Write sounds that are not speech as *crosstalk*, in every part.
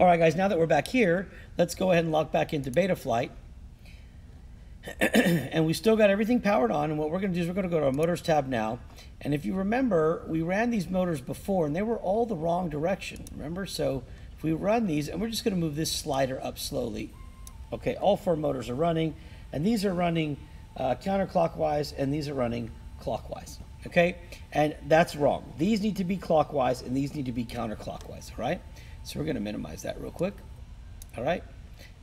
All right, guys, now that we're back here, let's go ahead and log back into Betaflight. *clears throat* and we still got everything powered on. And what we're going to do is we're going to go to our motors tab now. And if you remember, we ran these motors before and they were all the wrong direction. Remember? So if we run these, and we're just going to move this slider up slowly. Okay, all four motors are running. And these are running uh, counterclockwise and these are running clockwise. Okay, and that's wrong. These need to be clockwise and these need to be counterclockwise. All right, so we're going to minimize that real quick. All right,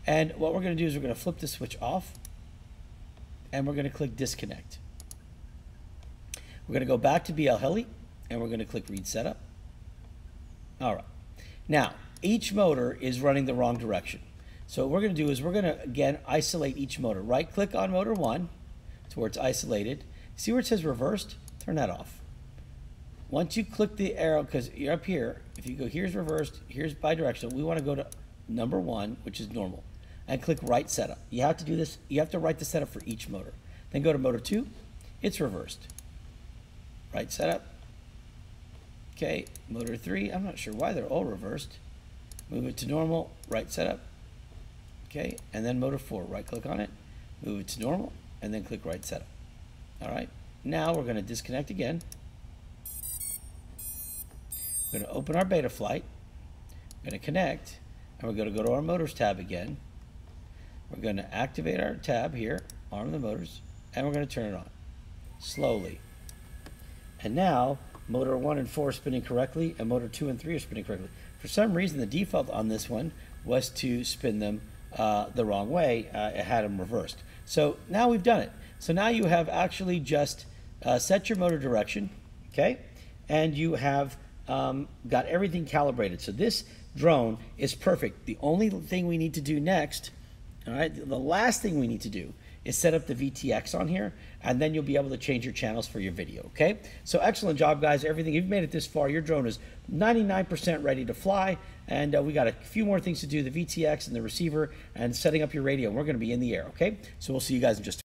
and what we're going to do is we're going to flip the switch off and we're going to click disconnect. We're going to go back to BLHeli and we're going to click read setup. All right, now each motor is running the wrong direction. So what we're going to do is we're going to, again, isolate each motor. Right click on motor one to where it's isolated. See where it says reversed? Turn that off. Once you click the arrow, because you're up here, if you go here's reversed, here's bidirectional, we want to go to number one, which is normal, and click write setup. You have to do this, you have to write the setup for each motor. Then go to motor two, it's reversed. Write setup. Okay, motor three, I'm not sure why they're all reversed. Move it to normal, write setup. Okay, and then motor 4, right click on it, move it to normal, and then click write setup. All right, now we're going to disconnect again. We're going to open our Betaflight. we're going to connect, and we're going to go to our motors tab again. We're going to activate our tab here, arm the motors, and we're going to turn it on slowly. And now motor 1 and 4 are spinning correctly, and motor 2 and 3 are spinning correctly. For some reason, the default on this one was to spin them uh, the wrong way, uh, it had them reversed. So now we've done it. So now you have actually just uh, set your motor direction, okay? And you have um, got everything calibrated. So this drone is perfect. The only thing we need to do next, all right, the last thing we need to do is set up the VTX on here, and then you'll be able to change your channels for your video, okay? So excellent job, guys. Everything, you've made it this far. Your drone is 99% ready to fly, and uh, we got a few more things to do, the VTX and the receiver, and setting up your radio. We're going to be in the air, okay? So we'll see you guys in just